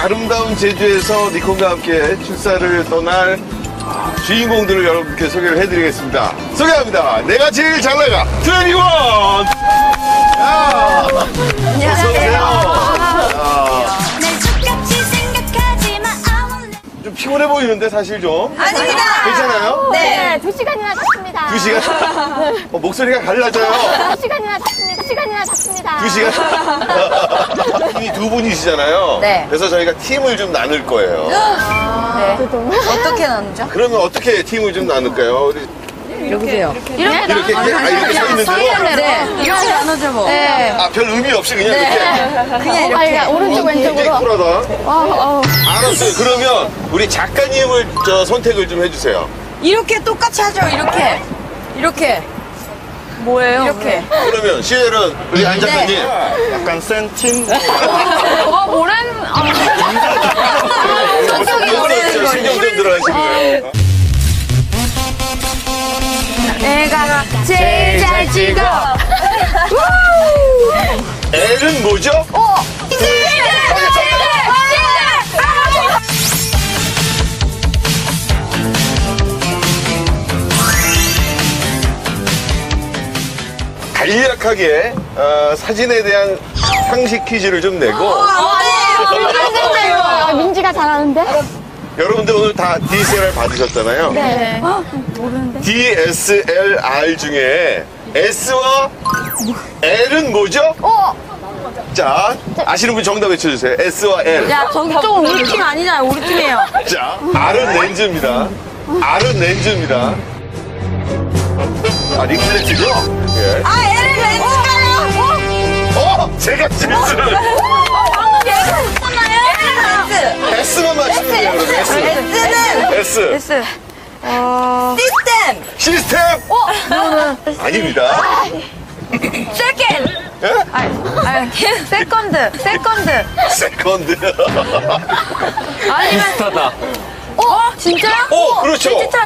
아름다운 제주에서 니콘과 함께 출사를 떠날 주인공들을 여러분께 소개를 해드리겠습니다. 소개합니다. 내가 제일 잘 나가 21! 야! 어서오세요. 날 똑같이 생각하지 마 I won't let 좀 피곤해 보이는데 사실 좀. 아닙니다. 괜찮아요? 네. 두 시간이나 잤습니다. 두 시간? 어, 목소리가 갈라져요. 두 시간이나 잤습니다. 두 시간이나 잤습니다. 두 시간? 팀이 두 분이시잖아요. 네. 그래서 저희가 팀을 좀 나눌 거예요. 어떻게 나누죠? 그러면 어떻게 팀을 좀 나눌까요? 우리 여보세요. 이렇게 이렇게, 이렇게, 아, 이렇게 서 있는 대로? 네. 이렇게 나누죠 뭐. 네. 아, 별 의미 없이 그냥 이렇게. 그냥 아, 이렇게. 이게 오른쪽 굉장히 왼쪽으로. 쿨하다. 어, 어. 알았어요. 그러면 우리 작가님을 저 선택을 좀 해주세요. 이렇게 똑같이 하죠. 이렇게. 이렇게. 뭐예요? 이렇게. 그러면 시엘은 우리 안 작가님. 약간 센 팀? 어, 모란. 어. 이거는 저 신경 좀 들어가시는 거예요. 내가 제일 잘 찍어. L은 뭐죠? 간략하게 어, 사진에 대한 상식 퀴즈를 좀 내고 아, 민지가 잘하는데? 여러분들 오늘 다 DSLR 받으셨잖아요. 네. DSLR 중에 S와 L은 뭐죠? 어. 자, 아시는 분 정답 외쳐주세요. S와 L. 야, 저기 좀 우리 팀 아니잖아요. 우리 팀이에요. 자, R은 렌즈입니다. R은 렌즈입니다. 아, 링플렉스죠? 예. 아, 얘를 렌즈가요. 어! 제가 실수! 방금 얘기했잖아요. 렌즈. S만 맞추면 돼요, S. S는 S. S. 시스템. 시스템! 아닙니다. 세컨드. 예? 아니, 세컨드. 세컨드. 세컨드. 비슷하다. 어? 진짜요? 어, 그렇죠. 디지털.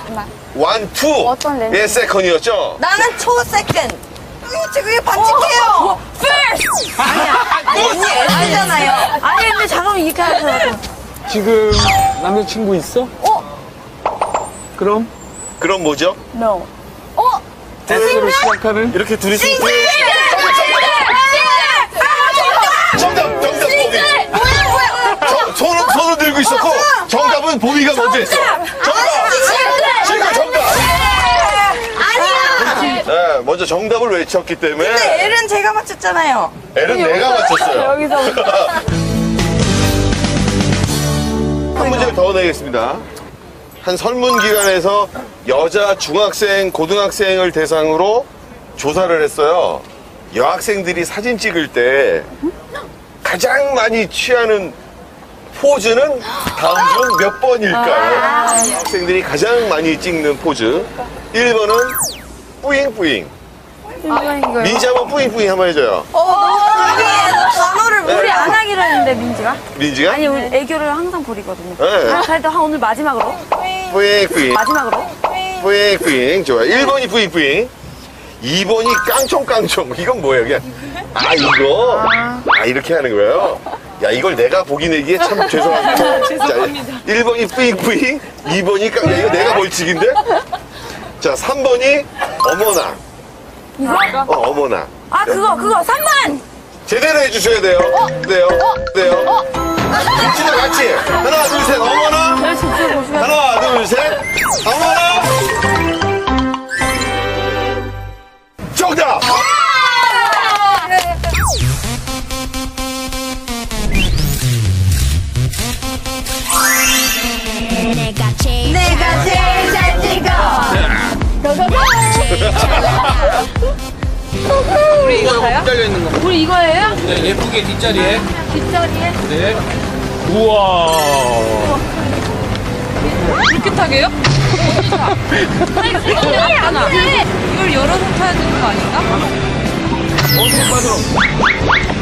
원, 투. 어떤 렌즈? 예, 세컨이었죠? 나는 초 세컨드. 그게 반칙해요. first. 아니야. 아니, 언니 S잖아요. 아니, 근데 잠깐만 이렇게 하셔서. 지금 남자친구 있어? 그럼 그럼 뭐죠? No. S로 시작하는 이렇게 둘이 싱 정답, 정답, 보비. 뭐야, 뭐야. 저, 손을, 손을 들고 있었고, 정답은 보비가 먼저 했어. 정답! 지금 정답! 아니야. 네, 먼저 정답을 외쳤기 때문에 근데 L은 제가 맞췄잖아요. L은 내가 맞췄어요. 여기서. 한 문제를 더 내겠습니다. 한 설문기관에서 여자 중학생, 고등학생을 대상으로 조사를 했어요. 여학생들이 사진 찍을 때 가장 많이 취하는 포즈는 다음 중 몇 번일까요? 학생들이 가장 많이 찍는 포즈. 1번은 뿌잉뿌잉. 민지 한번 뿌잉뿌잉 한번 해줘요. 어, 우리 단어를 네. 우리 안 하기로 했는데, 민지가? 민지가? 아니, 우리 애교를 항상 부리거든요. 네. 그래도 한 오늘 마지막으로. 뿌잉뿌잉. 마지막으로. 뿌잉뿌잉. 좋아요. 1번이 뿌잉뿌잉. 2번이 깡총깡총. 이건 뭐예요? 그냥, 아, 이거? 아, 이렇게 하는 거예요? 야, 이걸 내가 보기 내기에 참 죄송합니다. 죄송합니다. 1번이 뿌잉뿌잉. 2번이 깡, 야, 이거 내가 벌칙인데? 자, 3번이 어머나. 어, 어머나. 아, 그거, 그거, 3번! 제대로 해주셔야 돼요. 돼요. 돼요. 진짜 같이. 하나, 둘, 셋. 어머나. 하나, 둘, 셋. 어머나. 우리 이거 가요? 달려 있는 거. 우리 이거예요? 네, 예쁘게 뒷자리에. 뒷자리에? 네. 우와. 이렇게 타게요? 아니, 안 돼! 이걸 열어서 타야 되는 거 아닌가? 어디 빠져?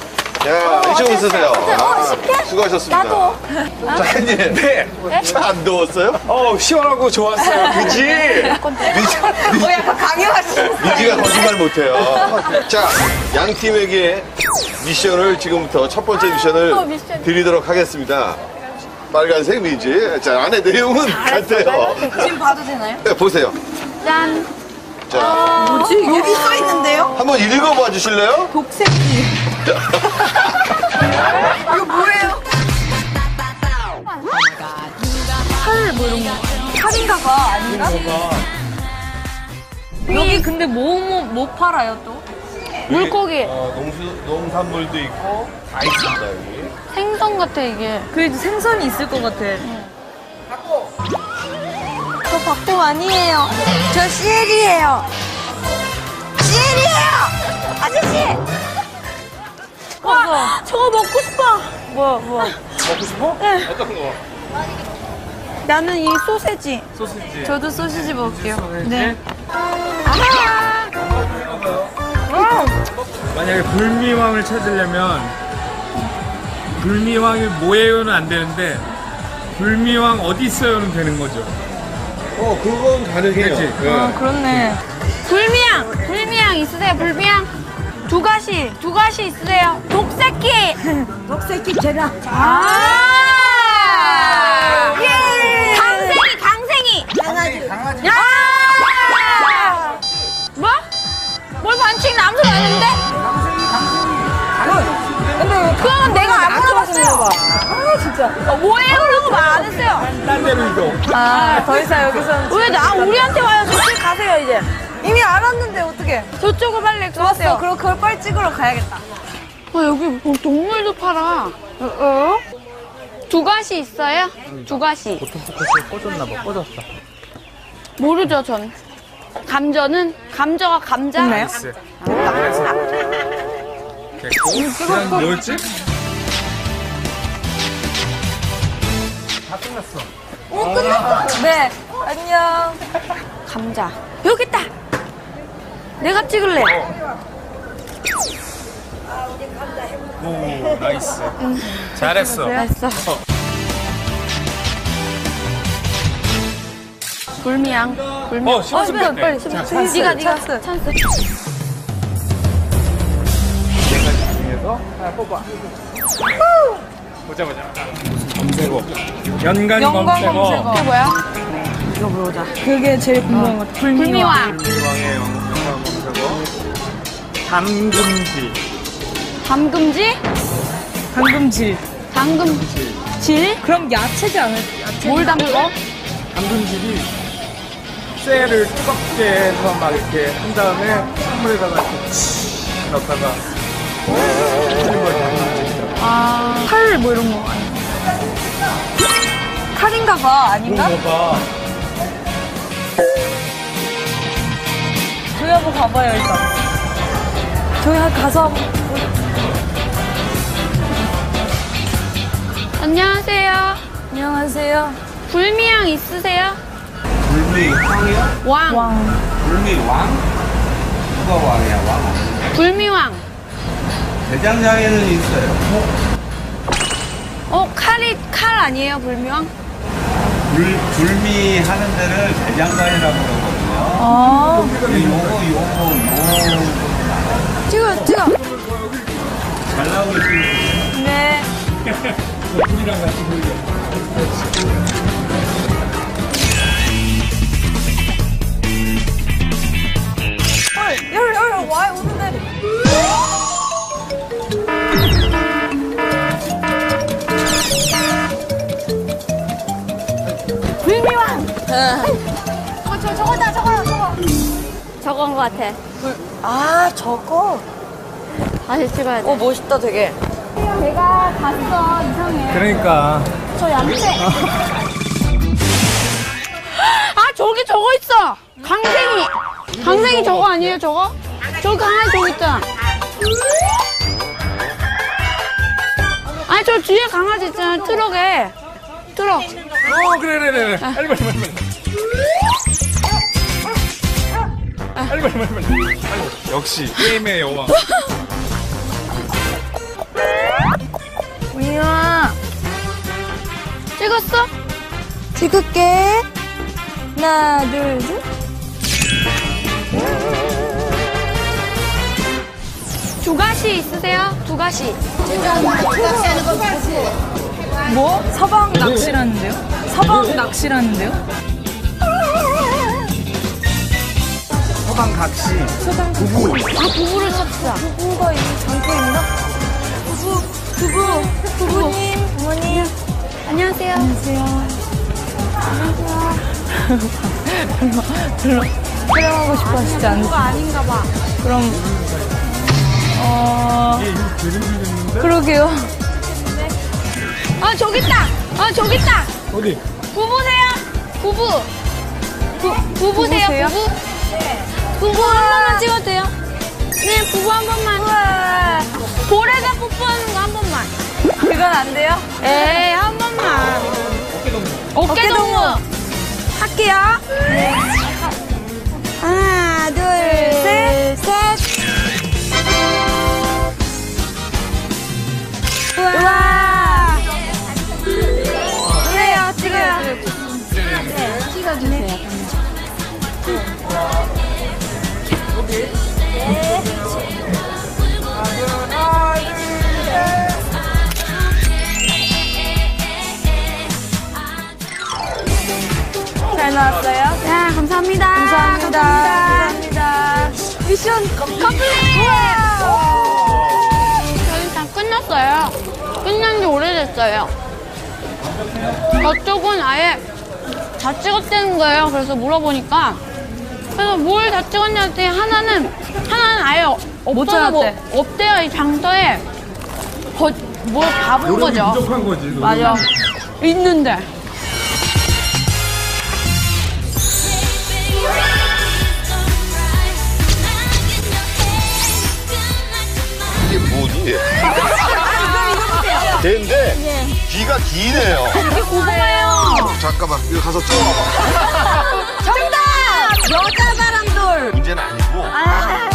야, 이쪽으로 쓰세요. 아, 수고하셨습니다. 나도. 작가님, 네. 차 안 더웠어요? 어 시원하고 좋았어요 그지? 미지, 어, 약간 강요하시는. 미지가 거짓말 못해요. 자, 양 팀에게 미션을 지금부터 첫 번째 미션을 드리도록 하겠습니다. 빨간색 미지. 자, 안에 내용은 같아요. 지금 봐도 되나요? 네, 보세요. 짠. 자, 뭐지? 여기 써 있는데요? 한번 읽어봐 주실래요? 독새끼. 이거 뭐예요? 칼, 뭐 이런 거. 칼인가 봐, 아닌가? 여기 근데 뭐, 뭐, 뭐 팔아요, 또? 물고기. 어, 농수, 농산물도 있고 다 있습니다, 여기. 생선 같아, 이게. 그래도 생선이 있을 것 같아. 저 박봉 아니에요. 저 CL이에요. CL이에요! 아저씨! 와, 저거 먹고 싶어. 뭐야, 뭐야. 먹고 싶어? 네. 어떤 거? 나는 이 소세지. 소시지 저도 소시지 먹을게요. 소시지? 네. 만약에 불미왕을 찾으려면 불미왕이 뭐예요는 안 되는데 불미왕 어디 있어요는 되는 거죠 어, 그건 가능해요. 그렇지? 아, 그렇네. 불미양. 불미양 있으세요, 불미양? 두 가시. 두 가시 있으세요? 독새끼. 녹색이 제라. 아! 예! 강생이, 강생이. 강아지. 강아지 야! 뭐? 뭘 반칙 남소 나는데? 그건 내가 안 물어봤어요. 아, 진짜. 어, 뭐예요? 안 했어요. 딴 데로 이동 아, 더 이상 여기서는. 왜 나 우리한테 와요? 저쪽 가세요 이제. 이미 알았는데, 어떻게. 저쪽을 빨리 좋았어. 가세요. 그럼 그걸 빨리 찍으러 가야겠다. 아, 여기 뭐 동물도 팔아. 어? 두 가시 있어요? 두 가시. 보통 포커스 꺼졌나 봐 꺼졌어 모르죠, 전. 감저는? 감저가 감자? 나이스 됐고 그다음 뭐였지? 다 끝났어 네. 안녕. 감자. 여기 있다. 내가 찍을래. 오 nice 잘했어 알았어. 불미양. 불미양. 어 신호등 빨리, 뺐네 빨리. 자, 찬스. 네가 네가 찬스. 찬스. 중에서 하나 뽑아 보자 보자 검색어 연간, 연관 검색어, 검색어. 그게 뭐야? 그게 제일 궁금한 것 같아. 불미왕. 왕의 연간 검색어 담금지 담금지? 당금질. 당금질? 그럼 야채지 않을, 야채. 뭘 담궈? 담금질이 쇠를 뜨겁게 해서 막 이렇게 한 다음에 찬물에다가 이렇게 치 넣다가 아, 칼 뭐 이런 거 아닌가? 칼인가 봐, 아닌가? 뭐가 저희 한번 가봐요, 일단. 저희 한 가서 한번. 안녕하세요. 안녕하세요. 불미양 있으세요? 불미왕이요? 왕. 왕. 불미 왕? 누가 왕이야, 왕? 아니야? 불미왕. 대장장에는 있어요. 어, 칼이, 칼 아니에요, 불미왕? 불, 불미 하는 데를 대장장이라고 그러거든요. 아. 요거, 요거, 요거. 찍어, 찍어. 잘 나오고 있습니다. 네. 불이랑 같이 보이죠 어, 열, 열, 와, 오는 어, 저, 저거다, 저거다, 저거. 저건 것 같아. 아, 저거. 다시 찍어야 돼. 어, 멋있다, 되게. 제가 봤어, 이상해. 그러니까 저 얌체. 아, 저기 저거 있어! 강생이! 강생이 저거 아니에요, 저거? 저기 강아지 저기 있잖아. 아니, 저 뒤에 강아지 있잖아, 트럭에. 트럭. 어 그래 그래 그래. 빨리 빨리 빨리 빨리. 빨리 빨리 빨리 빨리. 빨리. 역시 게임의 여왕. 우리야 찍었어? 찍을게. 하나, 둘, 셋. 두 가시 있으세요? 두 가시. 뭐? 서방 낚시라는데요? 서방 낚시라는데요? 서방 각시. 아, 부부를 쳤다. 부부가 이 장소에 있나? 부부, 부부, 부부님, 부모님. 안녕하세요. 촬영하고 싶어 하시지 않으세요? 부부가 아닌가 봐. 그럼, 어, 힘 들들들는데 그러게요. 아, 저기 있다. 아, 저기 있다. 어디? 부부세요? 부부. 부, 부부세요, 부부세요? 부부? 부부 한 번만 찍어도 돼요? 네, 부부 한 번만. 볼에다 뽀뽀하는 거 한 번만. 그건 안 돼요? 에이, 한 번만. 어깨 동무. 할게요. 하나, 둘, 셋. 셋. 미션 커플링! 저희 다 끝났어요. 끝난 지 오래됐어요. 저쪽은 아예 다 찍었다는 거예요. 그래서 물어보니까. 그래서 뭘 다 찍었냐 했더니 하나는, 하나는 아예 없어서 뭐. 없대요. 이 장소에. 거, 뭘 봐본 노력이 거죠. 부족한 거지. 맞아. 있는데. 뭐니? 걔인데 귀가 기네요. 이게 고구마예요. 잠깐만 이거 가서 찍어봐봐. 정답! 여자 바람돌. 문제는 아니고 아,